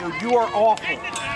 Dude, you are awful.